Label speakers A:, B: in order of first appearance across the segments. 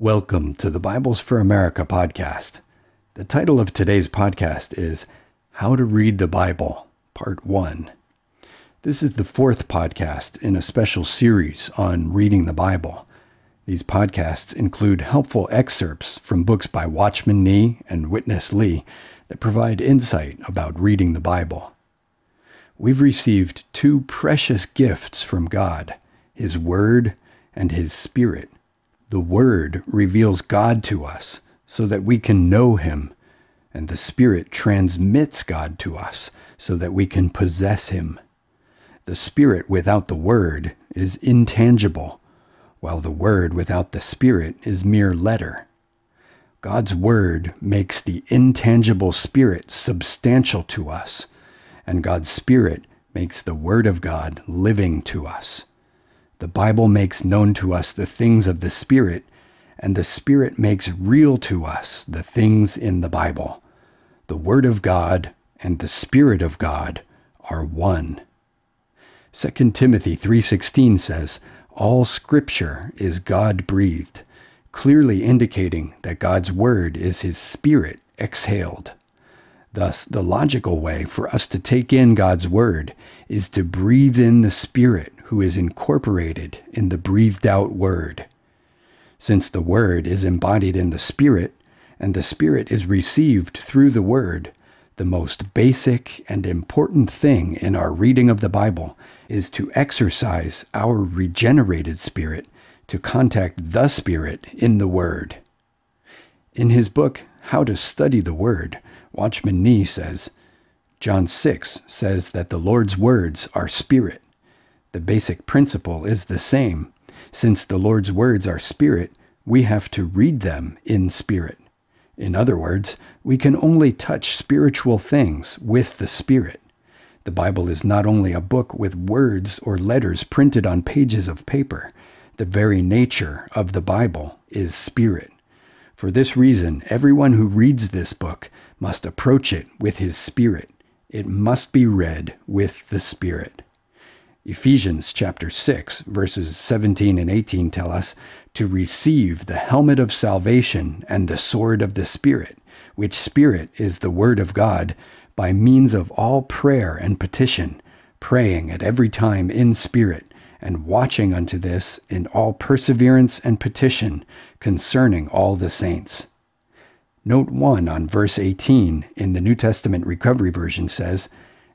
A: Welcome to the Bibles for America podcast. The title of today's podcast is How to Read the Bible, Part 1. This is the fourth podcast in a special series on reading the Bible. These podcasts include helpful excerpts from books by Watchman Nee and Witness Lee that provide insight about reading the Bible. We've received two precious gifts from God His Word and His Spirit the Word reveals God to us so that we can know Him, and the Spirit transmits God to us so that we can possess Him. The Spirit without the Word is intangible, while the Word without the Spirit is mere letter. God's Word makes the intangible Spirit substantial to us, and God's Spirit makes the Word of God living to us. The Bible makes known to us the things of the Spirit, and the Spirit makes real to us the things in the Bible. The Word of God and the Spirit of God are one. 2 Timothy 3:16 says, "All scripture is God-breathed," clearly indicating that God's word is his spirit exhaled. Thus, the logical way for us to take in God's word is to breathe in the spirit who is incorporated in the breathed out Word. Since the Word is embodied in the Spirit, and the Spirit is received through the Word, the most basic and important thing in our reading of the Bible is to exercise our regenerated spirit to contact the Spirit in the Word. In his book, How to Study the Word, Watchman Nee says, John 6 says that the Lord's words are spirit. The basic principle is the same. Since the Lord's words are spirit, we have to read them in spirit. In other words, we can only touch spiritual things with the Spirit. The Bible is not only a book with words or letters printed on pages of paper, the very nature of the Bible is spirit. For this reason, everyone who reads this book must approach it with his spirit. It must be read with the Spirit. Ephesians chapter 6, verses 17 and 18 tell us to receive the helmet of salvation and the sword of the Spirit, which Spirit is the Word of God, by means of all prayer and petition, praying at every time in Spirit, and watching unto this in all perseverance and petition concerning all the saints. Note 1 on verse 18 in the New Testament Recovery Version says,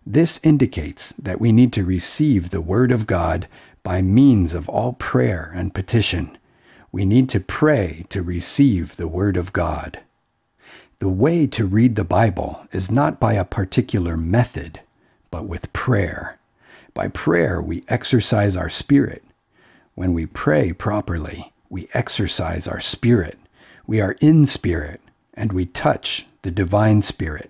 A: this indicates that we need to receive the Word of God by means of all prayer and petition. We need to pray to receive the Word of God. The way to read the Bible is not by a particular method, but with prayer. By prayer, we exercise our spirit. When we pray properly, we exercise our spirit. We are in spirit, and we touch the divine spirit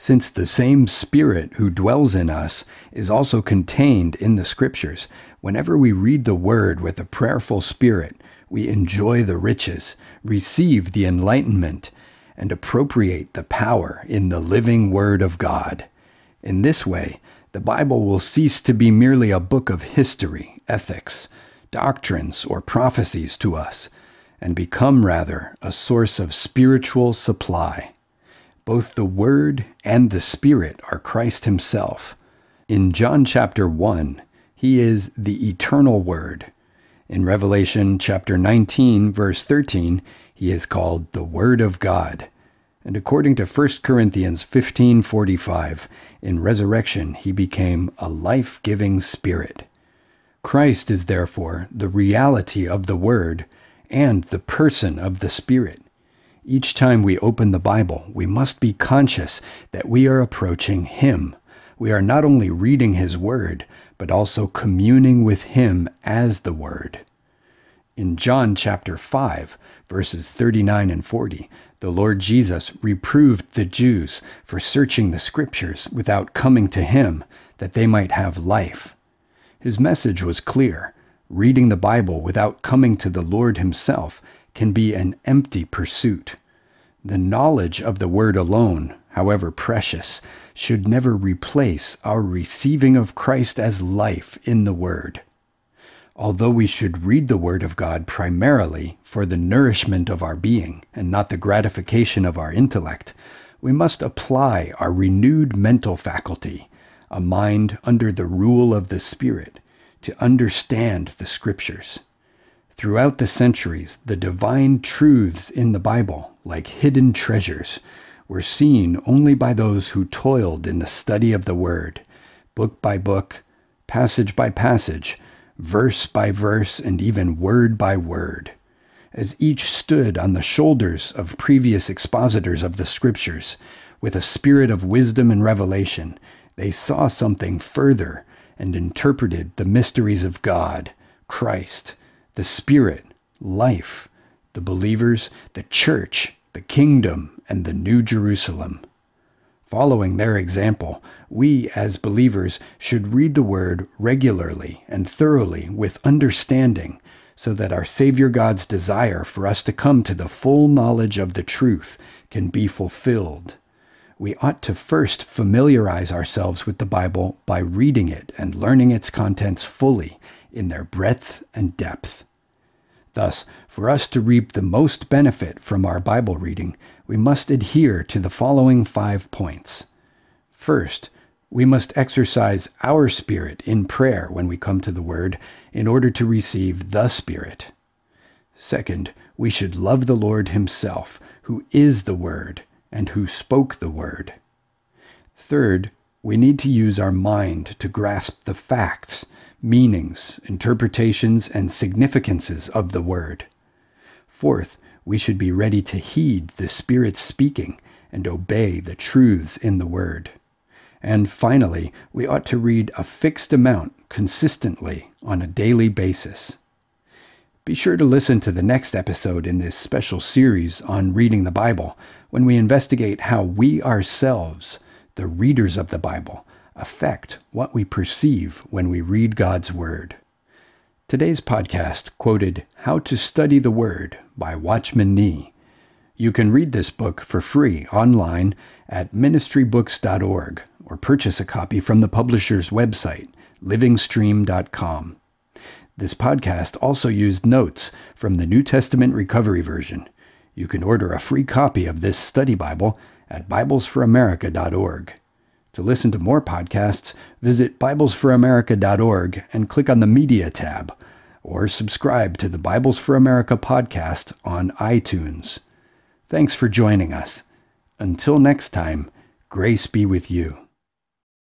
A: since the same Spirit who dwells in us is also contained in the Scriptures. Whenever we read the Word with a prayerful spirit, we enjoy the riches, receive the enlightenment, and appropriate the power in the living Word of God. In this way, the Bible will cease to be merely a book of history, ethics, doctrines, or prophecies to us, and become rather a source of spiritual supply. Both the Word and the Spirit are Christ Himself. In John chapter 1, He is the eternal Word. In Revelation chapter 19, verse 13, He is called the Word of God. And according to 1 Corinthians 15:45, in resurrection he became a life-giving spirit. Christ is therefore the reality of the word and the person of the spirit. Each time we open the Bible, we must be conscious that we are approaching Him. We are not only reading His Word, but also communing with Him as the Word. In John chapter 5, verses 39 and 40, the Lord Jesus reproved the Jews for searching the Scriptures without coming to Him, that they might have life. His message was clear reading the Bible without coming to the Lord Himself can be an empty pursuit. The knowledge of the Word alone, however precious, should never replace our receiving of Christ as life in the Word. Although we should read the Word of God primarily for the nourishment of our being and not the gratification of our intellect, we must apply our renewed mental faculty, a mind under the rule of the Spirit, to understand the Scriptures. Throughout the centuries, the divine truths in the Bible, like hidden treasures, were seen only by those who toiled in the study of the Word, book by book, passage by passage, verse by verse, and even word by word. As each stood on the shoulders of previous expositors of the Scriptures, with a spirit of wisdom and revelation, they saw something further and interpreted the mysteries of God, Christ, the Spirit, life, the believers, the church, the kingdom, and the New Jerusalem. Following their example, we as believers should read the Word regularly and thoroughly with understanding, so that our Savior God's desire for us to come to the full knowledge of the truth can be fulfilled. We ought to first familiarize ourselves with the Bible by reading it and learning its contents fully in their breadth and depth. Thus, for us to reap the most benefit from our Bible reading, we must adhere to the following five points. First, we must exercise our spirit in prayer when we come to the Word in order to receive the Spirit. Second, we should love the Lord Himself, who is the Word and who spoke the Word. Third, we need to use our mind to grasp the facts, meanings, interpretations, and significances of the Word. Fourth, we should be ready to heed the Spirit's speaking and obey the truths in the Word. And finally, we ought to read a fixed amount consistently on a daily basis. Be sure to listen to the next episode in this special series on reading the Bible when we investigate how we ourselves, the readers of the Bible, affect what we perceive when we read God's Word. Today's podcast quoted How to Study the Word by Watchman Nee. You can read this book for free online at ministrybooks.org or purchase a copy from the publisher's website, livingstream.com. This podcast also used notes from the New Testament Recovery Version. You can order a free copy of this study Bible at biblesforamerica.org. To listen to more podcasts, visit BiblesForAmerica.org and click on the Media tab, or subscribe to the Bibles for America podcast on iTunes. Thanks for joining us. Until next time, grace be with you.